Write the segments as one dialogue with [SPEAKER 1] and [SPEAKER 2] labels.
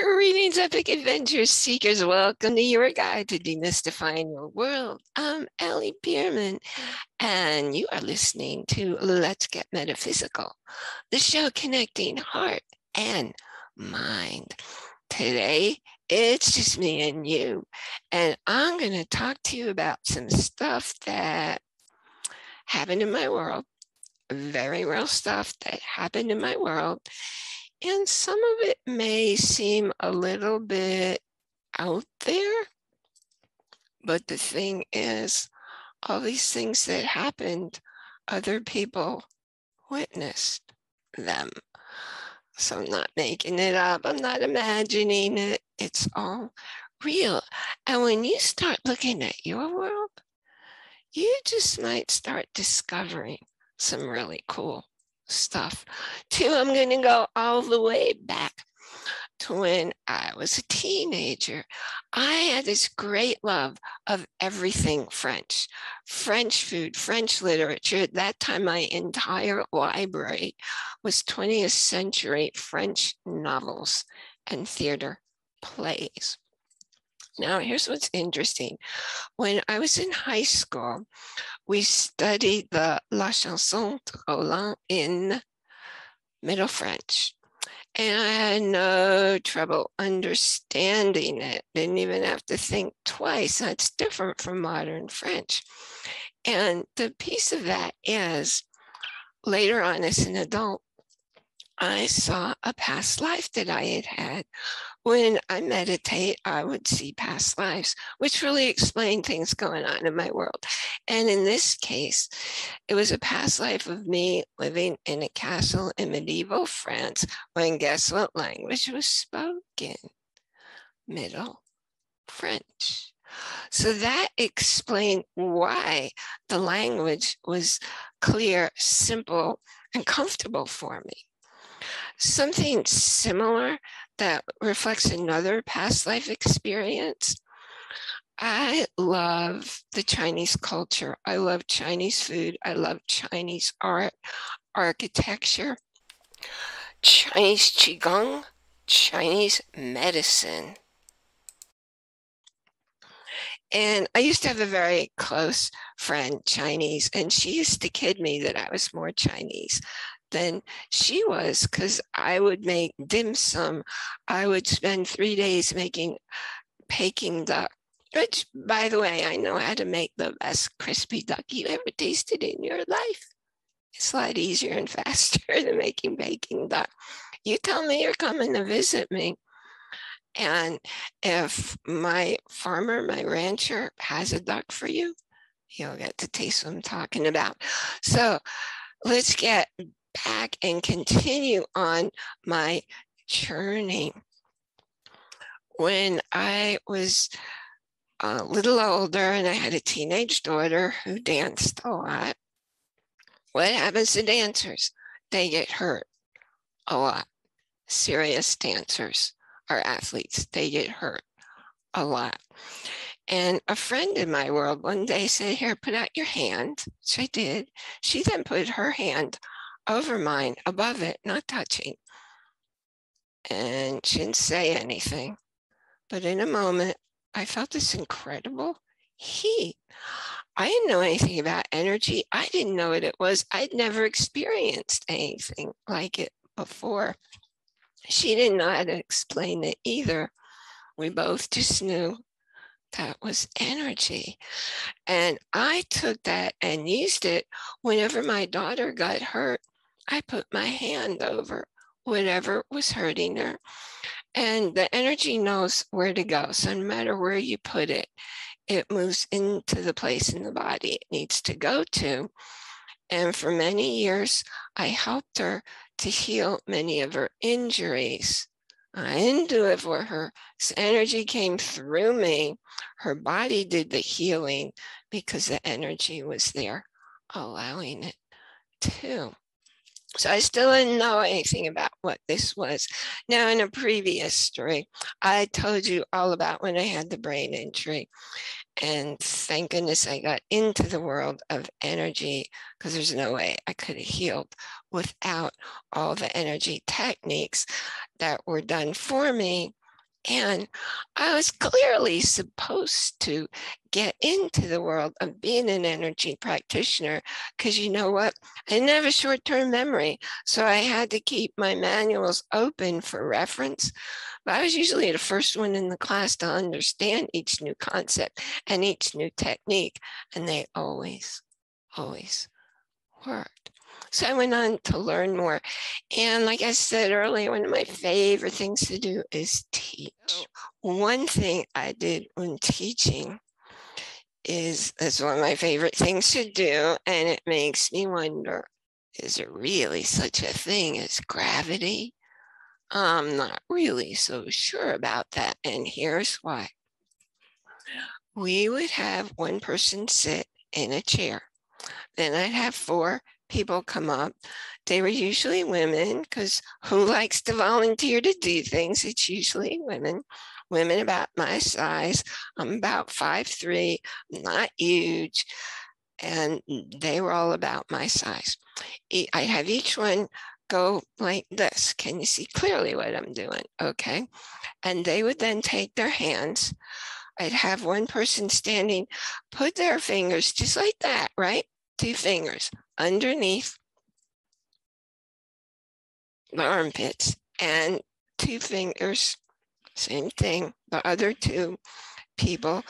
[SPEAKER 1] Greetings, epic adventure seekers. Welcome to your guide to demystifying your world. I'm Ali Bierman, and you are listening to Let's Get Metaphysical, the show connecting heart and mind. Today, it's just me and you, and I'm going to talk to you about some stuff that happened in my world, very real stuff that happened in my world and some of it may seem a little bit out there. But the thing is, all these things that happened, other people witnessed them. So I'm not making it up, I'm not imagining it. It's all real. And when you start looking at your world, you just might start discovering some really cool stuff. Two, I'm going to go all the way back to when I was a teenager. I had this great love of everything French, French food, French literature. At that time, my entire library was 20th century French novels and theater plays. Now, here's what's interesting. When I was in high school, we studied the La Chanson de Roland in Middle French. And I had no trouble understanding it. Didn't even have to think twice. That's different from modern French. And the piece of that is later on as an adult, I saw a past life that I had had when I meditate, I would see past lives, which really explained things going on in my world. And in this case, it was a past life of me living in a castle in medieval France when guess what language was spoken? Middle French. So that explained why the language was clear, simple, and comfortable for me. Something similar that reflects another past life experience. I love the Chinese culture. I love Chinese food. I love Chinese art, architecture, Chinese Qigong, Chinese medicine. And I used to have a very close friend, Chinese, and she used to kid me that I was more Chinese than she was because I would make dim sum. I would spend three days making Peking duck, which, by the way, I know how to make the best crispy duck you ever tasted in your life. It's a lot easier and faster than making Peking duck. You tell me you're coming to visit me. And if my farmer, my rancher has a duck for you, you'll get to taste what I'm talking about. So let's get back and continue on my journey. When I was a little older and I had a teenage daughter who danced a lot, what happens to dancers? They get hurt a lot. Serious dancers are athletes, they get hurt a lot. And a friend in my world one day said, Here, put out your hand, which I did. She then put her hand over mine, above it, not touching. And she didn't say anything. But in a moment, I felt this incredible heat. I didn't know anything about energy. I didn't know what it was. I'd never experienced anything like it before. She didn't know how to explain it either. We both just knew that was energy. And I took that and used it whenever my daughter got hurt I put my hand over whatever was hurting her. And the energy knows where to go. So no matter where you put it, it moves into the place in the body it needs to go to. And for many years, I helped her to heal many of her injuries. I didn't do it for her. So energy came through me. Her body did the healing because the energy was there, allowing it to. So I still didn't know anything about what this was. Now, in a previous story, I told you all about when I had the brain injury. And thank goodness I got into the world of energy because there's no way I could have healed without all the energy techniques that were done for me And I was clearly supposed to get into the world of being an energy practitioner because you know what? I didn't have a short term memory. So I had to keep my manuals open for reference. But I was usually the first one in the class to understand each new concept and each new technique. And they always, always worked. So I went on to learn more. And like I said earlier, one of my favorite things to do is teach. One thing I did when teaching is is one of my favorite things to do. And it makes me wonder, is there really such a thing as gravity? I'm not really so sure about that. And here's why. We would have one person sit in a chair. Then I'd have four people come up. They were usually women because who likes to volunteer to do things? It's usually women. Women about my size. I'm about five three, not huge. And they were all about my size. I have each one go like this. Can you see clearly what I'm doing? Okay. And they would then take their hands. I'd have one person standing, put their fingers just like that, right? Two fingers underneath the armpits and two fingers, same thing, the other two people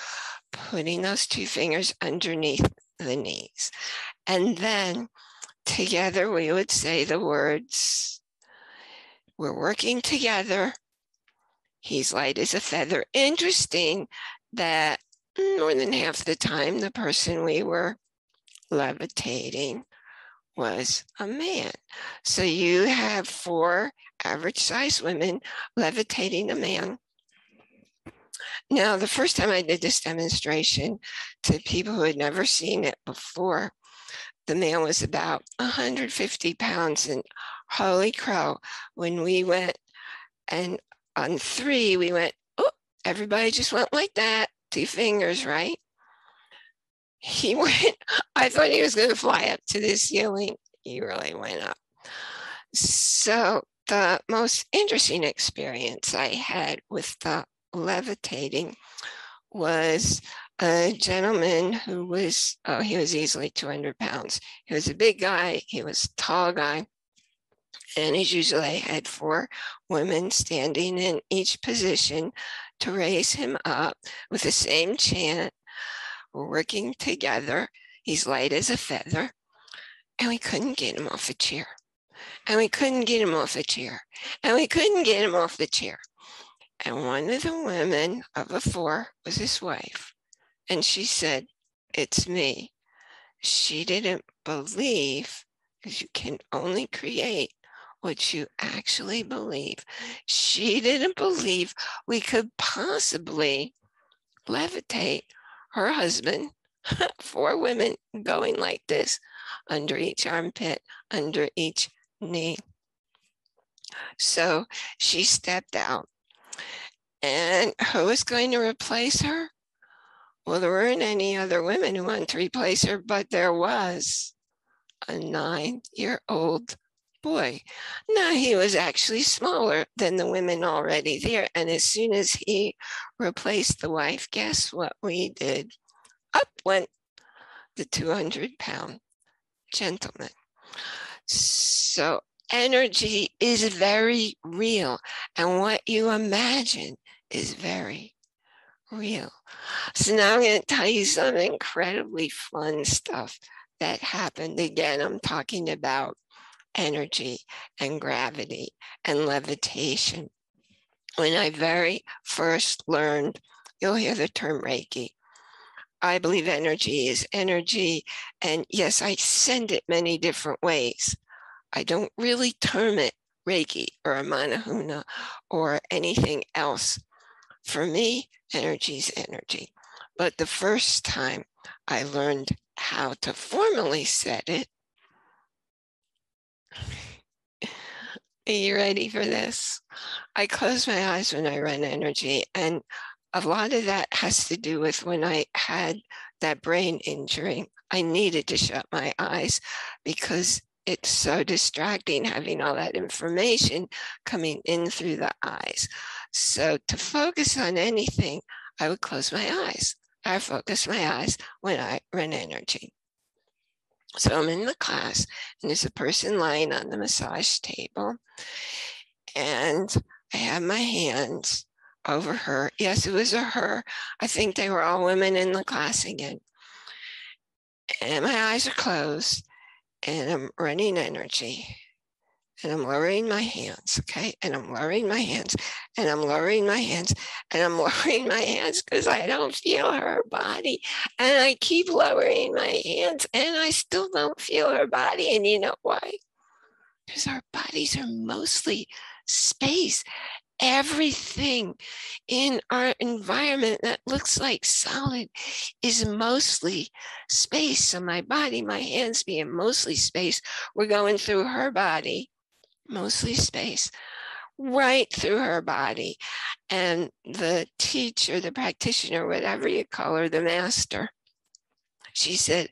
[SPEAKER 1] putting those two fingers underneath the knees. And then together we would say the words, we're working together. He's light as a feather. Interesting that more than half the time, the person we were levitating was a man. So you have four average size women levitating a man. Now, the first time I did this demonstration to people who had never seen it before, the man was about 150 pounds. And holy crow, when we went and on three, we went, oh, everybody just went like that, two fingers, right? He went, I thought he was going to fly up to the ceiling. He really went up. So, the most interesting experience I had with the levitating was a gentleman who was, oh, he was easily 200 pounds. He was a big guy, he was a tall guy. And he usually had four women standing in each position to raise him up with the same chant working together. He's light as a feather. And we couldn't get him off a chair. And we couldn't get him off a chair. And we couldn't get him off the chair. And one of the women of the four was his wife. And she said, It's me. She didn't believe, because you can only create what you actually believe. She didn't believe we could possibly levitate her husband, four women going like this under each armpit, under each knee. So she stepped out. And who was going to replace her? Well, there weren't any other women who wanted to replace her, but there was a nine year old boy. Now, he was actually smaller than the women already there. And as soon as he replaced the wife, guess what we did? Up went the 200 pound gentleman. So, energy is very real. And what you imagine is very real. So, now I'm going to tell you some incredibly fun stuff that happened. Again, I'm talking about energy and gravity and levitation. When I very first learned, you'll hear the term Reiki. I believe energy is energy. And yes, I send it many different ways. I don't really term it Reiki or Amanahuna or anything else. For me, energy is energy. But the first time I learned how to formally set it, Are you ready for this? I close my eyes when I run energy, and a lot of that has to do with when I had that brain injury. I needed to shut my eyes because it's so distracting having all that information coming in through the eyes. So to focus on anything, I would close my eyes. I focus my eyes when I run energy. So I'm in the class, and there's a person lying on the massage table, and I have my hands over her. Yes, it was a her. I think they were all women in the class again. And my eyes are closed, and I'm running energy and I'm lowering my hands, okay? And I'm lowering my hands and I'm lowering my hands and I'm lowering my hands because I don't feel her body. And I keep lowering my hands and I still don't feel her body. And you know why? Because our bodies are mostly space. Everything in our environment that looks like solid is mostly space. So, my body, my hands being mostly space, we're going through her body mostly space, right through her body. And the teacher, the practitioner, whatever you call her, the master, she said,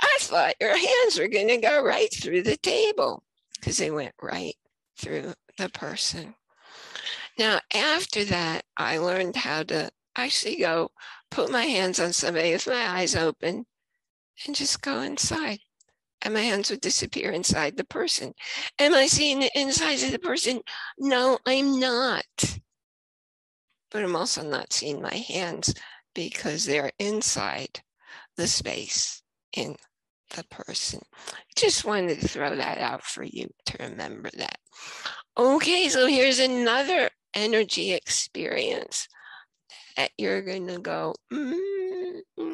[SPEAKER 1] I thought your hands were going to go right through the table because they went right through the person. Now, after that, I learned how to actually go put my hands on somebody with my eyes open and just go inside and my hands would disappear inside the person. Am I seeing the insides of the person? No, I'm not. But I'm also not seeing my hands because they're inside the space in the person. Just wanted to throw that out for you to remember that. Okay, so here's another energy experience that you're going to go, mm-hmm.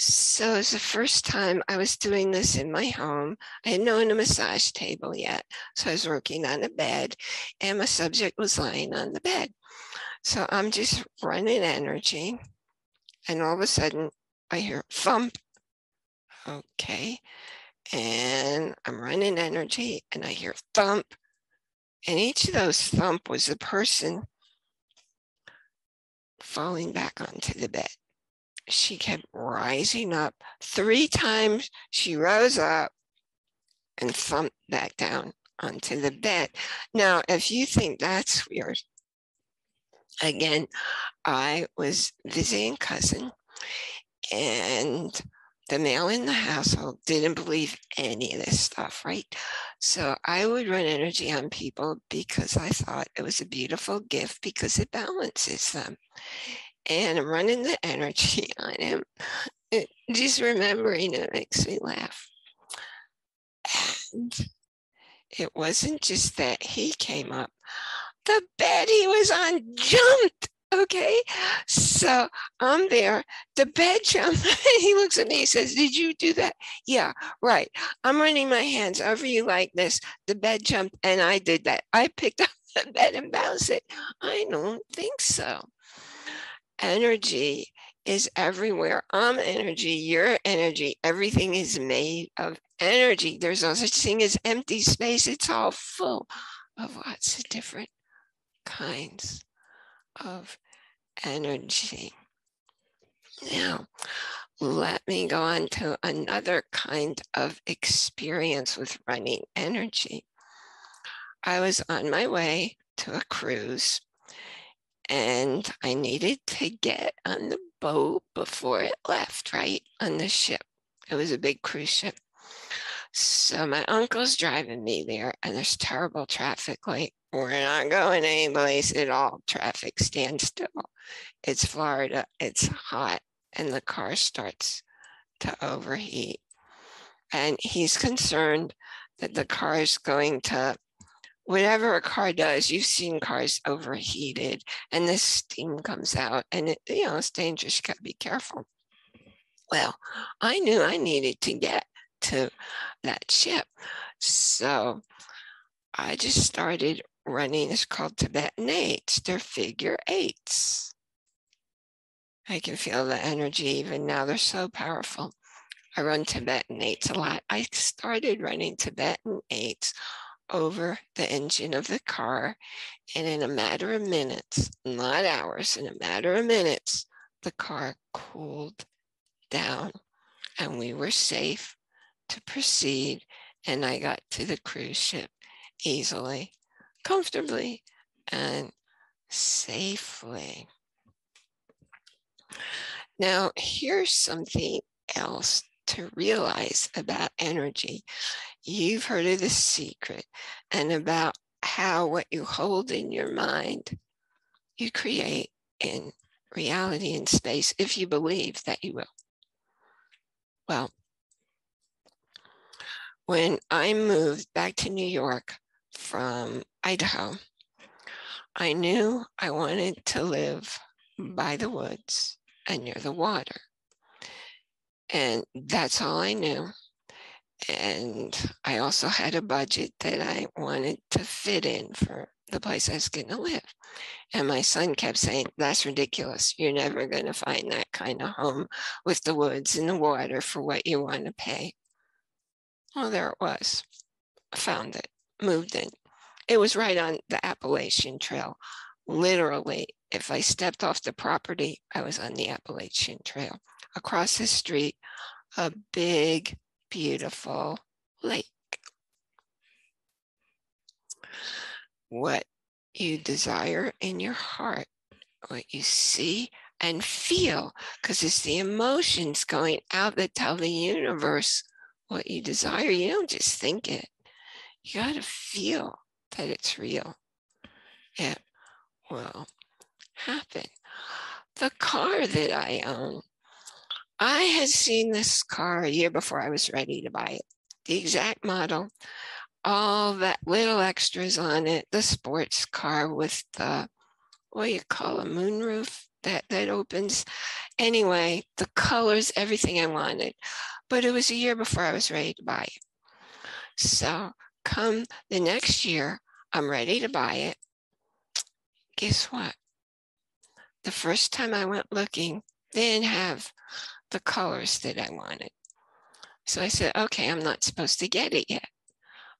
[SPEAKER 1] So it's the first time I was doing this in my home. I had no a massage table yet. So I was working on a bed and my subject was lying on the bed. So I'm just running energy. And all of a sudden I hear thump. Okay. And I'm running energy and I hear thump. And each of those thump was the person falling back onto the bed she kept rising up. Three times she rose up and thumped back down onto the bed. Now, if you think that's weird, again, I was visiting cousin and the male in the household didn't believe any of this stuff, right? So I would run energy on people because I thought it was a beautiful gift because it balances them and I'm running the energy on him. Just remembering it makes me laugh. And it wasn't just that he came up, the bed he was on jumped. Okay, so I'm there. The bed jumped. he looks at me. He says, "Did you do that?" Yeah, right. I'm running my hands over you like this. The bed jumped, and I did that. I picked up the bed and bounced it. I don't think so energy is everywhere. I'm energy, you're energy. Everything is made of energy. There's no such thing as empty space. It's all full of lots of different kinds of energy. Now, let me go on to another kind of experience with running energy. I was on my way to a cruise and I needed to get on the boat before it left, right? On the ship. It was a big cruise ship. So my uncle's driving me there, and there's terrible traffic. Like, we're not going anyplace at all. Traffic stands still. It's Florida, it's hot, and the car starts to overheat. And he's concerned that the car is going to whatever a car does, you've seen cars overheated and this steam comes out and it, you know, it's dangerous. You got to be careful. Well, I knew I needed to get to that ship. So I just started running. It's called Tibetan eights. They're figure eights. I can feel the energy even now. They're so powerful. I run Tibetan eights a lot. I started running Tibetan eights over the engine of the car. And in a matter of minutes, not hours, in a matter of minutes, the car cooled down and we were safe to proceed. And I got to the cruise ship easily comfortably and safely. Now, here's something else to realize about energy. You've heard of the secret and about how what you hold in your mind, you create in reality in space if you believe that you will. Well, when I moved back to New York from Idaho, I knew I wanted to live by the woods and near the water. And that's all I knew. And I also had a budget that I wanted to fit in for the place I was going to live. And my son kept saying, That's ridiculous. You're never going to find that kind of home with the woods and the water for what you want to pay. Well, there it was. I found it, moved in. It was right on the Appalachian Trail. Literally, if I stepped off the property, I was on the Appalachian Trail. Across the street, a big, beautiful lake. What you desire in your heart, what you see and feel, because it's the emotions going out that tell the universe what you desire. You don't just think it, you got to feel that it's real. It will happen. The car that I own, I had seen this car a year before I was ready to buy it. The exact model, all that little extras on it, the sports car with the what do you call a moonroof that that opens. Anyway, the colors, everything I wanted. But it was a year before I was ready to buy it. So come the next year, I'm ready to buy it. Guess what? The first time I went looking, they didn't have the colors that I wanted. So I said, okay, I'm not supposed to get it yet.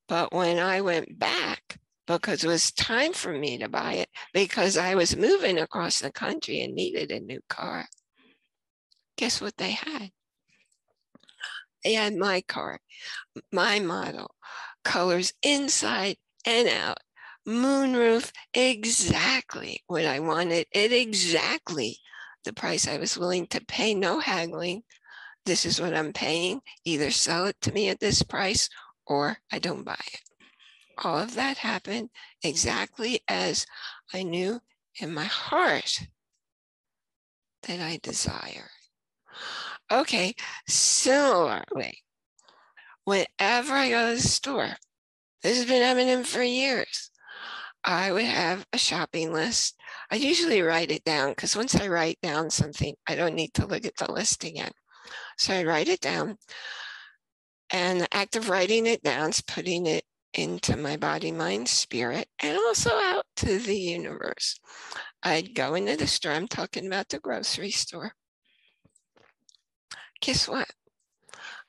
[SPEAKER 1] But when I went back, because it was time for me to buy it, because I was moving across the country and needed a new car, guess what they had? They had my car, my model, colors inside and out, moonroof, exactly what I wanted, it exactly the price I was willing to pay, no haggling. This is what I'm paying. Either sell it to me at this price or I don't buy it. All of that happened exactly as I knew in my heart that I desire. Okay, similarly, whenever I go to the store, this has been happening for years. I would have a shopping list. I usually write it down because once I write down something, I don't need to look at the list again. So I write it down. And the act of writing it down is putting it into my body, mind, spirit, and also out to the universe. I'd go into the store, I'm talking about the grocery store. Guess what?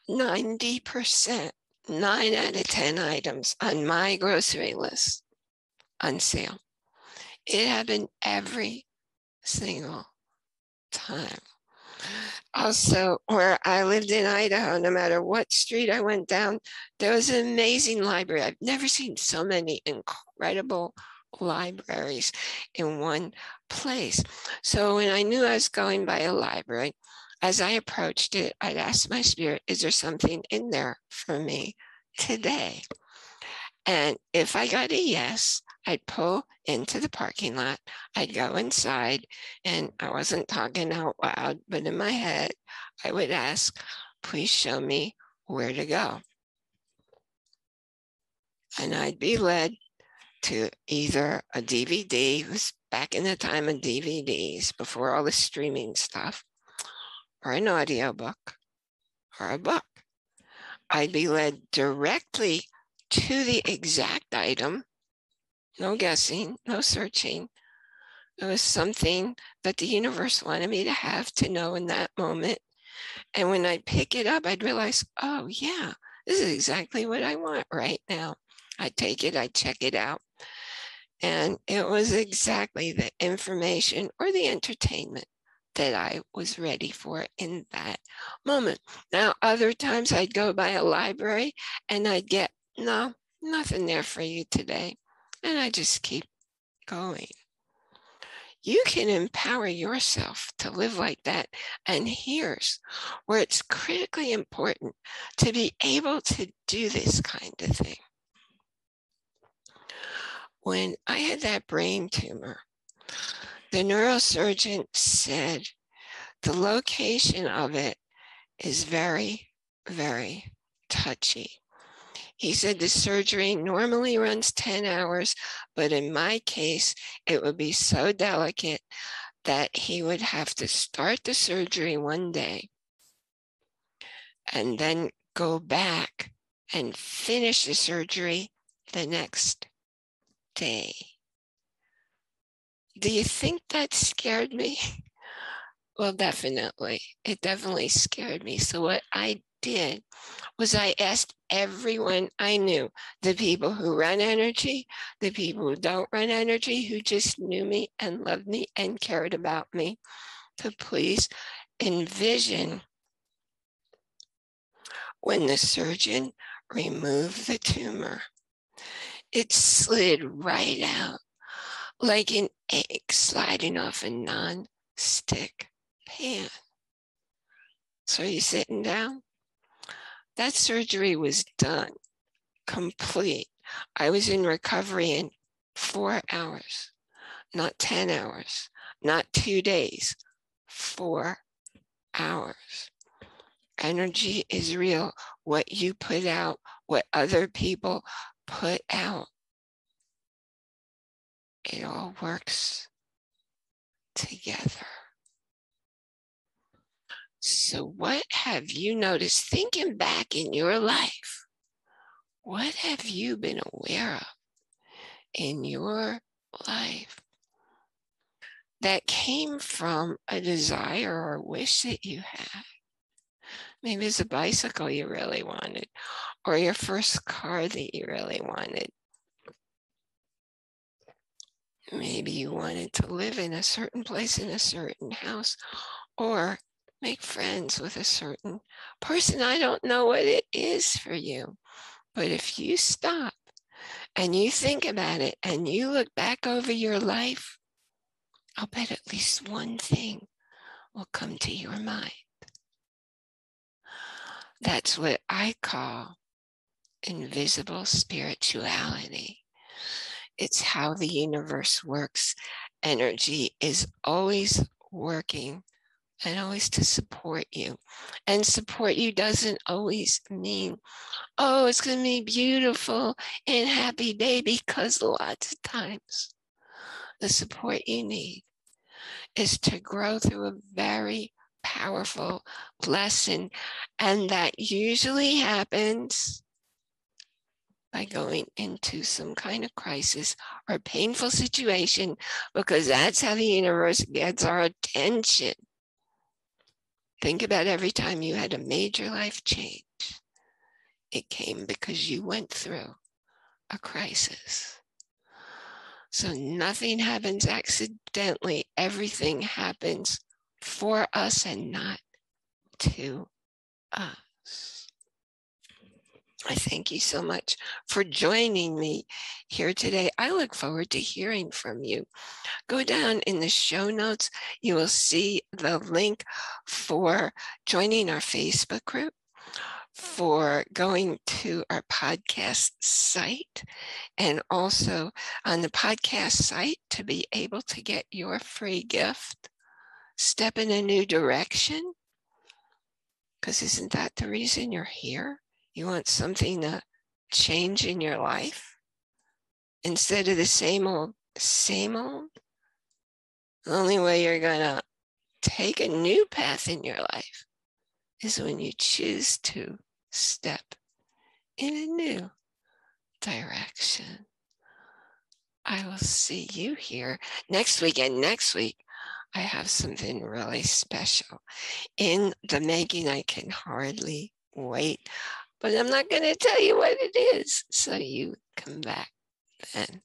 [SPEAKER 1] 90%, nine out of 10 items on my grocery list on sale. It happened every single time. Also, where I lived in Idaho, no matter what street I went down, there was an amazing library. I've never seen so many incredible libraries in one place. So when I knew I was going by a library, as I approached it, I'd ask my spirit, is there something in there for me today? And if I got a yes, I'd pull into the parking lot. I'd go inside, and I wasn't talking out loud, but in my head, I would ask, please show me where to go. And I'd be led to either a DVD, it was back in the time of DVDs before all the streaming stuff, or an audiobook or a book. I'd be led directly to the exact item no guessing, no searching. It was something that the universe wanted me to have to know in that moment. And when I pick it up, I'd realize, oh, yeah, this is exactly what I want right now. I take it, I check it out. And it was exactly the information or the entertainment that I was ready for in that moment. Now, other times I'd go by a library and I'd get, no, nothing there for you today. And I just keep going. You can empower yourself to live like that. And here's where it's critically important to be able to do this kind of thing. When I had that brain tumor, the neurosurgeon said the location of it is very, very touchy. He said the surgery normally runs 10 hours, but in my case, it would be so delicate that he would have to start the surgery one day and then go back and finish the surgery the next day. Do you think that scared me? Well, definitely. It definitely scared me. So, what I did was I asked everyone I knew, the people who run energy, the people who don't run energy, who just knew me and loved me and cared about me, to please envision when the surgeon removed the tumor. It slid right out like an egg sliding off a non-stick pan. So you sitting down? That surgery was done, complete. I was in recovery in four hours, not 10 hours, not two days, four hours. Energy is real. What you put out, what other people put out, it all works together. So, what have you noticed thinking back in your life? What have you been aware of in your life that came from a desire or wish that you had? Maybe it's a bicycle you really wanted, or your first car that you really wanted. Maybe you wanted to live in a certain place in a certain house, or make friends with a certain person. I don't know what it is for you, but if you stop and you think about it and you look back over your life, I'll bet at least one thing will come to your mind. That's what I call invisible spirituality. It's how the universe works. Energy is always working and always to support you. And support you doesn't always mean, oh, it's going to be beautiful and happy day, because lots of times the support you need is to grow through a very powerful lesson. And that usually happens by going into some kind of crisis or painful situation because that's how the universe gets our attention. Think about every time you had a major life change. It came because you went through a crisis. So nothing happens accidentally. Everything happens for us and not to us. I thank you so much for joining me here today. I look forward to hearing from you. Go down in the show notes. You will see the link for joining our Facebook group, for going to our podcast site, and also on the podcast site to be able to get your free gift. Step in a new direction. Because isn't that the reason you're here? You want something to change in your life instead of the same old, same old. The only way you're going to take a new path in your life is when you choose to step in a new direction. I will see you here next week. And next week, I have something really special in the making. I can hardly wait but I'm not going to tell you what it is. So you come back then.